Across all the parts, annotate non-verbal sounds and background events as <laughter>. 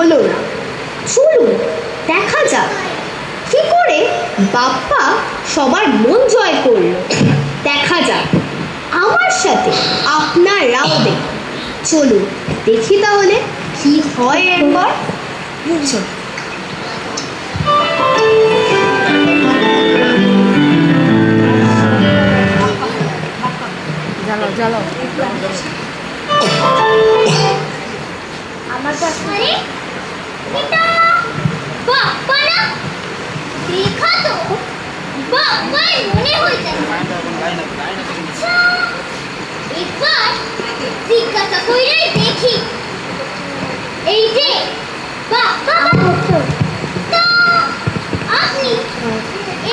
হলো না। চলুন, দেখা যাক। কি করে বাপ্পা সবার মন জয় করল? দেখা যাক। আমার সাথে আপনারাও দেখুন চলুন, দেখি তাহলে কি হয় এরপর চলুন। জ্বালাও। আমার কাছে এটা বাপ্পা না দেখা তো বাপ্পাই মনে হয়েছে। আচ্ছা, এবার জিজ্ঞাসা কইরাই দেখি। এই যে বাপ্পা তা আপনি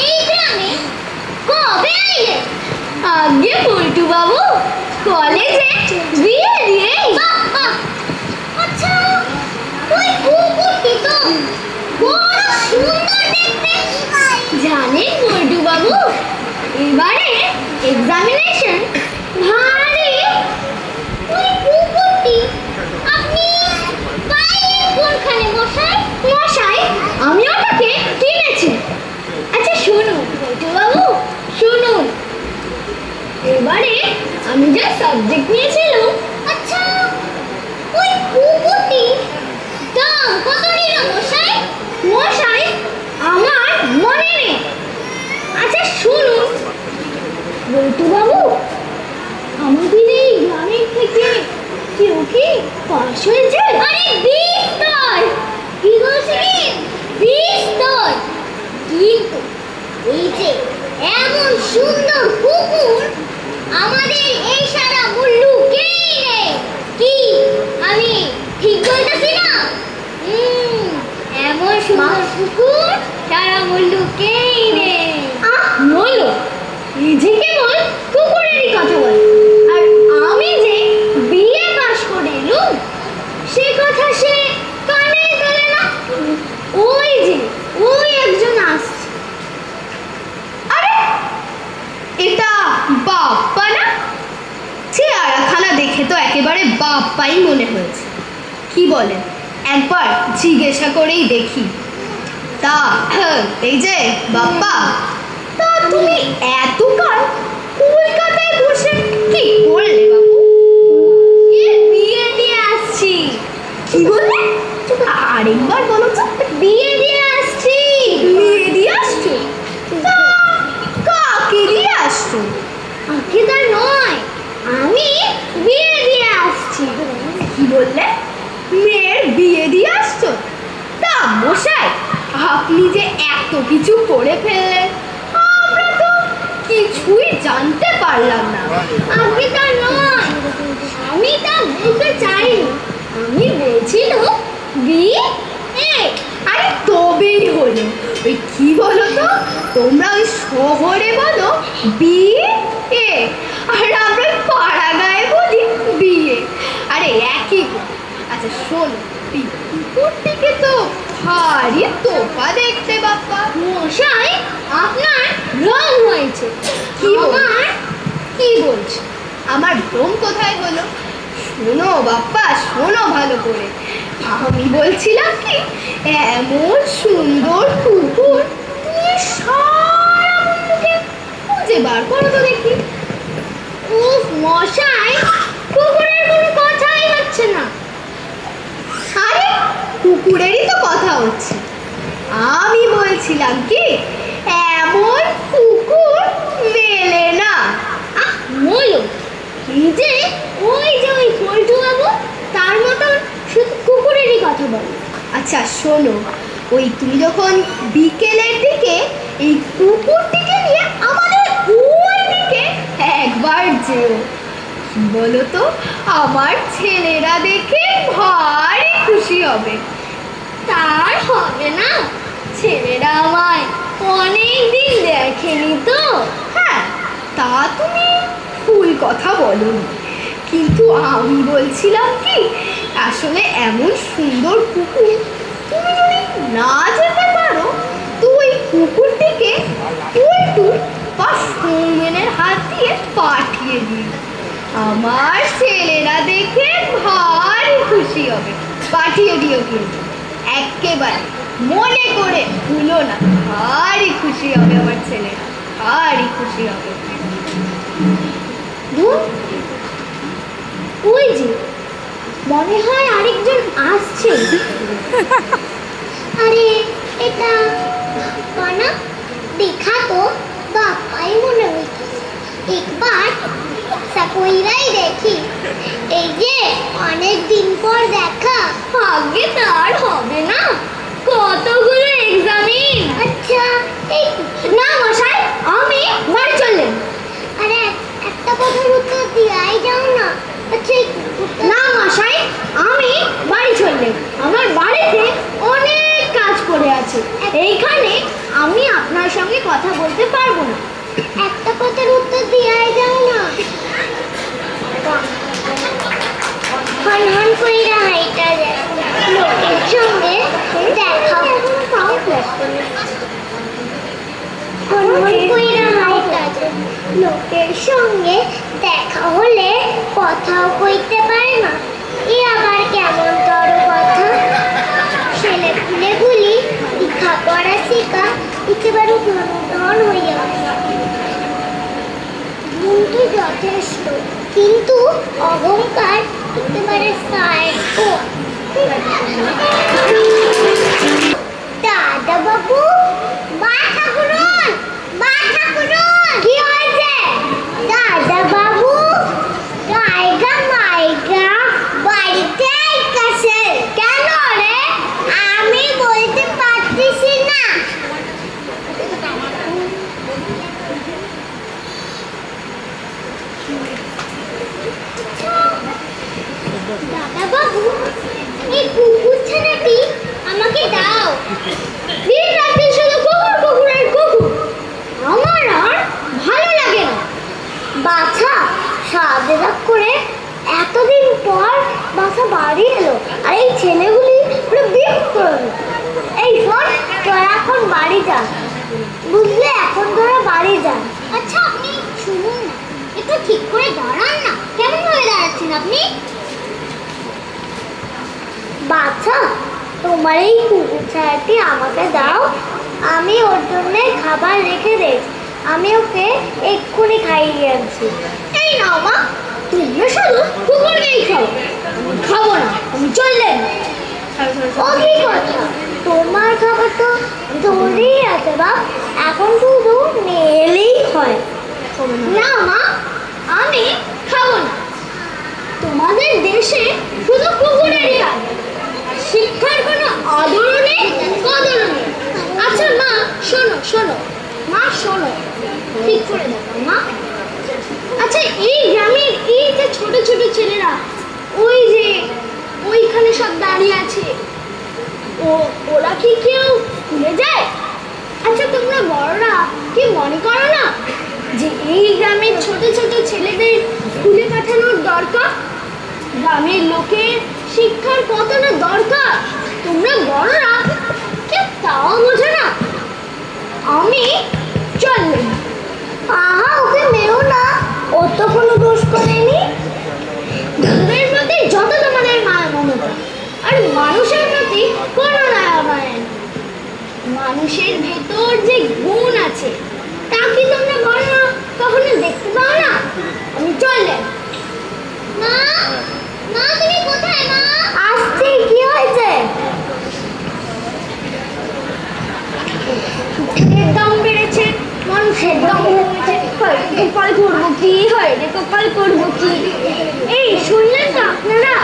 এই গ্রামে কবে আইলেন? আগে পল্টু বাবু কলেজে বিয়ে জানেন বাবু এবারে আমি আচ্ছা এবারে আমি যে সাবজেক্ট নিয়েছিলাম আচ্ছা ওই কুকুরটি দাম কত নিল মশাই মশাই আমার মনে নেই আচ্ছা শুনুন বাবু আমাদের এই গ্রামের থেকে কেউ কি পাশ হয়েছে আরে বিস্তর! কি বলছিলেন বিস্তর! কিন্তু এই যে এমন সুন্দর কুকুর আমাদের এই সারা মুল্লুকেই নেই কি? আমি ঠিক বলতেছি না? এমন সুন্দর কুকুর সারা মুল্লুকেই নেই আহ বলো এই যে কেবল কুকুরেরই কথা বলে। আর আমি যে বিয়ে পাশ করে এলুম, সে কথা সে কানে তোলে না। ওই যে, ওই একজন আসছে। আরে, এটা বাপ্পা না? চেহারাখানা দেখে তো একেবারে বাপ্পাই মনে হয়েছে। কি বলেন একবার জিজ্ঞাসা করেই দেখি। তা, এই যে, বাপ্পা তুমি এতকাল কলকাতায় বসে কি করলে বাবু? বিয়ে দিয়ে আসছি? কি বললে? আরেকবার বলো তো, বিয়ে দিয়ে আসছি। বিয়ে দিয়ে আসছো? কাকে দিয়ে আসছো? আগে তা নয়, আমি বিয়ে দিয়ে আসছি। কি বললে? মেয়ের বিয়ে দিয়ে আসছো? তা মশাই, আপনি যে এত কিছু করে ফেললেন। কিছুই জানতে পারলাম না। আমি তা নয়, আমি তা বলতে চাইনি। আমি বলছিলাম বিয়ে এ। আরে তবেই হলো। ওই কি বলো তো তোমরা ওই শহরে বলো বিয়ে এ। আর আমরা পাড়া গায়ে বলি বিয়ে আরে একই আচ্ছা শোনো কুকুরটিকে তো ভারী তোফা দেখতে বাপ্পা। মশাই আপনার রং হয়েছে। কি আমার? কি বলছো? আমার দম কোথায় হলো? শোনো বাপ্পা শোনো ভালো করে। আমি বলছিলাম কি এমন সুন্দর কুকুর তুমি সারা খুঁজে বার করো তো দেখি। উফ মশাই কুকুরের কোনো কথাই হচ্ছে না আরে কুকুরেরই তো কথা হচ্ছে আমি বলছিলাম কি এমন কুকুর মেলে না আহ বলো এই যে ওই যে ওই পল্টু বাবু তার মতন শুধু কুকুরেরই কথা বলে আচ্ছা শোনো ওই তুমি যখন বিকেলের দিকে এই কুকুরটিকে নিয়ে আমাদের ওই দিকে একবার যেও কি বলো তো আমার ছেলেরা দেখে ভারী খুশি হবে। তার হবে না? ছেলেরা আমায় অনেক দিন দেখেনি তো? হ্যাঁ তা তুমি ফুল কথা বলনি। কিন্তু আমি বলছিলাম কি, আসলে এমন সুন্দর কুকুর তুমি যদি না যেতে পারো, তো ওই কুকুরটিকে উল্টু বা সৌমেনের হাত দিয়ে পাঠিয়ে দিই আমার ছেলেরা দেখে ভারী খুশি হবে। পাঠিয়ে দিও কিন্তু। একেবারে মনে করে ভুলো না। ভারী খুশি হবে আমার ছেলেরা। ভারী খুশি হবে। ওই যে মনে হয় আরেকজন আসছে। <laughs> আরে এটা বানা দেখা তো। বাপাই মনে হইছে একবার সাকুইরাই দেখি এই যে দিন পর দেখা। আগে তার হবে না। কতগুলো এক্সামিন আচ্ছা এই না মশাই আমি বাড়ি চললেন আরে একটা কথার উত্তর দিয়াই যাও না। আচ্ছা না মশাই আমি বাড়ি চললেন আমার বাড়িতে অনেক কাজ পড়ে আছে। এইখানে আমি আপনার সঙ্গে কথা বলতে পারব না। একটা কথার উত্তর দিয়াই যাও না হন হন কইরা হাইটা যায় লোকের সঙ্গে দেখা হন হন কইরা হাইটা যায় লোকের সঙ্গে দেখা হলে কথাও কইতে পারে না। এ আবার কেমন তর কথা? ছেলে পুলেগুলি লেখাপড়া শেখা, একেবারে ধন হইয়া কিন্তু যথেষ্ট, কিন্তু অহংকার একেবারে দাদা রে? আমি বলতে পারতেছি না। দাদা বাবু এই কুকুর ছানাটি আমাকে দাও এতদিন পর বাড়ি এলো আর এই ছেলেগুলি পুরো এই এখন বাড়ি যা। বুঝলে, এখন তোরা বাড়ি যা। আচ্ছা আপনি শুনুন না একটু ঠিক করে দাঁড়ান না কেমন ভাবে দাঁড়াচ্ছেন আপনি বাচ্চা তোমার এই ছায়াটি আমাকে দাও। আমি ওর জন্য খাবার রেখে দে আমি ওকে এক্ষুনি খাইয়ে আনছি। এই নাও মা তোমরা শুধু কুকুরকেই খাও। খাব না, আমি চললেন তোমার খাবার তো ধরেই আছে বাপ এখন শুধু নেলেই হয়। না মা, আমি খাব না। তোমাদের দেশে শুধু কুকুরেরই আর শিক্ষার কোনো আদরও নেই কদরও নেই আচ্ছা মা, শোনো শোনো। মা, শোনো। ঠিক করে দেখো, মা। আচ্ছা এই গ্রামের এই যে ছোট ছোট ছেলেরা, ওই যে ওইখানে সব দাঁড়িয়ে আছে, ও, ওরা কি কেউ স্কুলে যায়? আচ্ছা তোমরা বড়রা কি মনে করো না যে এই গ্রামের ছোট ছোট ছেলেদের স্কুলে পাঠানোর দরকার? গ্রামের লোকের শিক্ষার কত না দরকার। তোমরা বড়রা, কেউ তাও বোঝো না। আমি চললাম আহা, ওকে মেরো না। ও তো কোনো দোষ করেনি। ওদের প্রতি যত তোমাদের মায়া মমতা, আর মানুষের প্রতি কোনো মায়া মানুষের ভেতর যে গুণ আছে তা কি তোমরা বড় কখনো দেখতে পাও না আমি চললেন মা মা তুমি কোথায় মা আসছে কি হয়েছে কুকুরের দাম বেড়েছে মানুষের দাম কমেছে হয় রে কপাল করব কি হয় রে কপাল করব কি এই শুনলেন তো আপনারা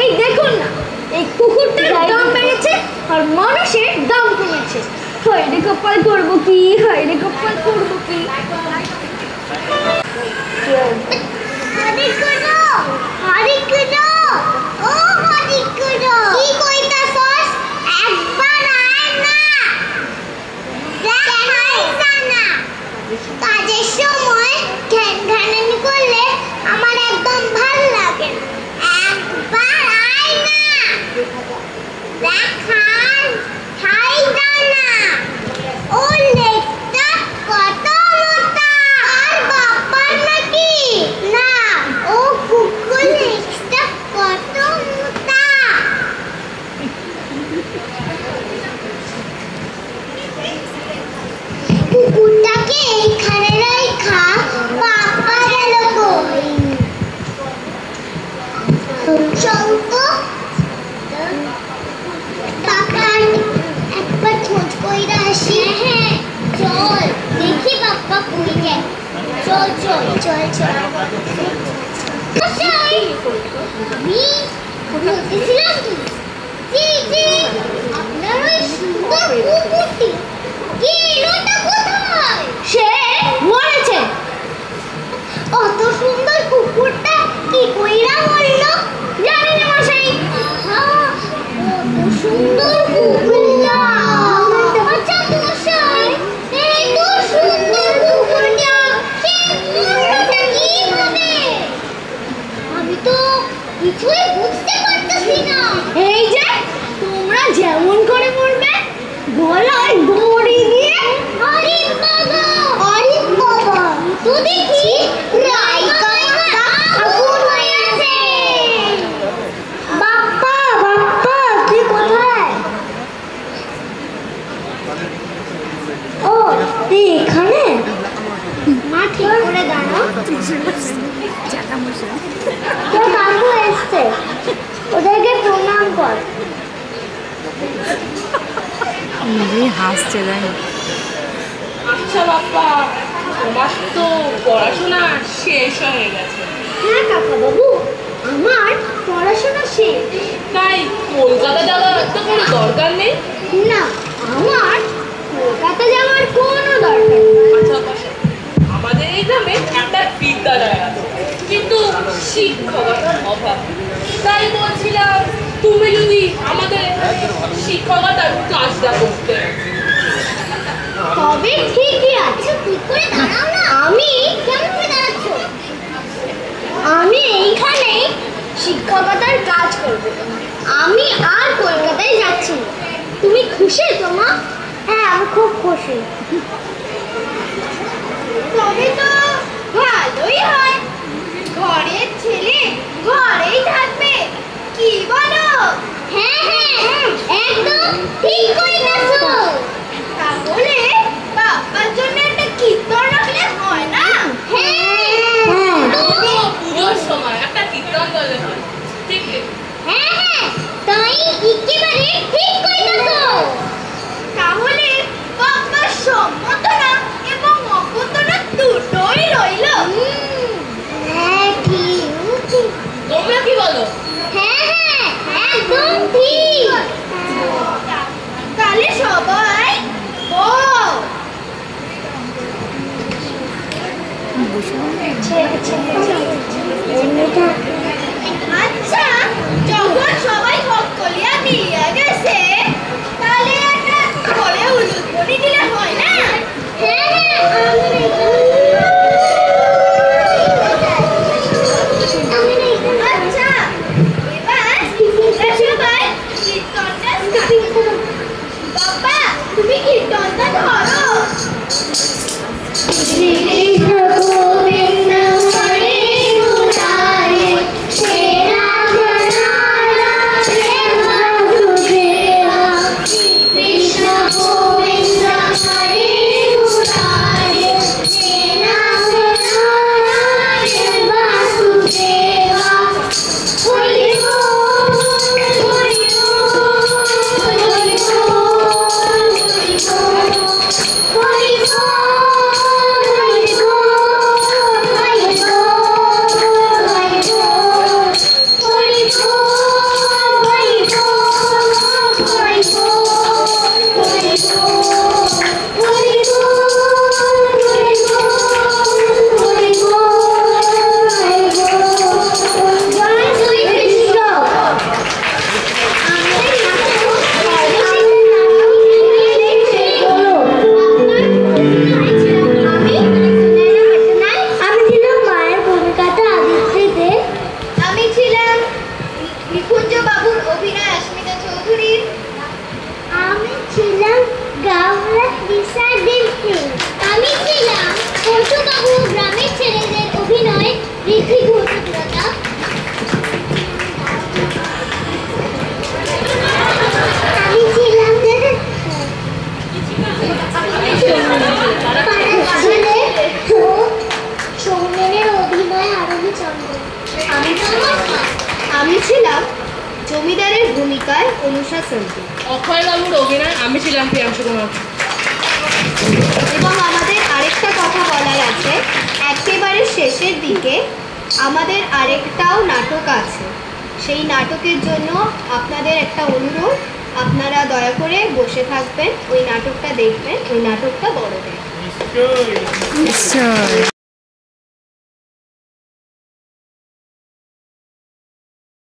এই দেখুন না এই কুকুরটার দাম বেড়েছে আর মানুষের দাম কমেছে হয় রে কপাল করব কি হয় রে কপাল করব কি হরিকুলো হরিকুলো ও হরিকুলো কি কইতাছস একবার আয় না দেখাইছা না কাজের সময় ঘ্যান ঘ্যানানি করলে আমার একদম ভালো লাগে না একবার আয় না দেখান খাই না ও লেকটা কত মোটা আর বাবার নাকি না ও কুকুর লেকটা কত মোটা কুকুরটাকে এইখানে রাখা পাপা গেল কই শঙ্ক পাপা একবার খোঁজ কইরা আসি হ্যাঁ চল দেখি পাপা কই যায় চল চল চল চল মশাই, আমি বলতেছিলাম কি জি জি আপনার ওই সুন্দর কুকুরটি কি এলোটা কোথায় সে মরেছে। অত সুন্দর কুকুরটা কি কইরা মরলো? জানি না মশাই। সুন্দর কুকুরটা আচ্ছা মশাই এই তো সুন্দর কুকুরটা সে মরলোটা কীভাবে আমি তো কিছুই বুঝতে পারতেছি না এই যে তোমরা যেমন করে মরবে গলায় দড়ি দিয়ে আরে বাবা আরে বাবা তো দেখি রাইকা আগুন হয়ে আছে বাপ্পা বাপ্পা তুই কোথায় ও তুই এখানে? মা ঠিক করে দাঁড়াও। তোর কাকু এসছে। ওদেরকে প্রণাম কর। নিজেই হাসছে জানি আচ্ছা বাপ্পা তোমার তো পড়াশোনা শেষ হয়ে গেছে। হ্যাঁ কাকা বাবু আমার পড়াশোনা শেষ। তাই কলকাতা যাওয়ার তো কোনো দরকার নেই? না তুমি যদি আমাদের শিক্ষকতার কাজটা করতে। তবে ঠিকই আছে ঠিক করে দাঁড়াও না? আমি কেমন করে দাঁড়াচ্ছ? আমি এইখানেই শিক্ষকতার কাজ করব। আমি আর কলকাতায় যাচ্ছি না। তুমি খুশি তোমা হ্যাঁ আমি খুব খুশি। তবে তো ভালোই হয়। ঘরের ছেলে ঘরেই থাকবে। কি বলো? হ্যাঁ হ্যাঁ একদম ঠিক কইতাছো তাহলে বাবার জন্য একটা কীর্তন রাখলে হয় না? হ্যাঁ। পুজোর সময় একটা কীর্তন দলে হয় ঠিক হ্যাঁ হ্যাঁ তাই একেবারে ঠিক কইতাছো জমিদারের ভূমিকায় অনুষা সেন্টু অক্ষয়বাবুর অভিনয় আমি ছিলাম প্রিয়াংশু কুমার। এবং আমাদের আরেকটা কথা বলার আছে একেবারে শেষের দিকে আমাদের আরেকটাও নাটক আছে। সেই নাটকের জন্য আপনাদের একটা অনুরোধ আপনারা দয়া করে বসে থাকবেন ওই নাটকটা দেখবেন ওই নাটকটা বড়দের। নিশ্চয়